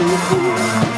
Ooh, ooh.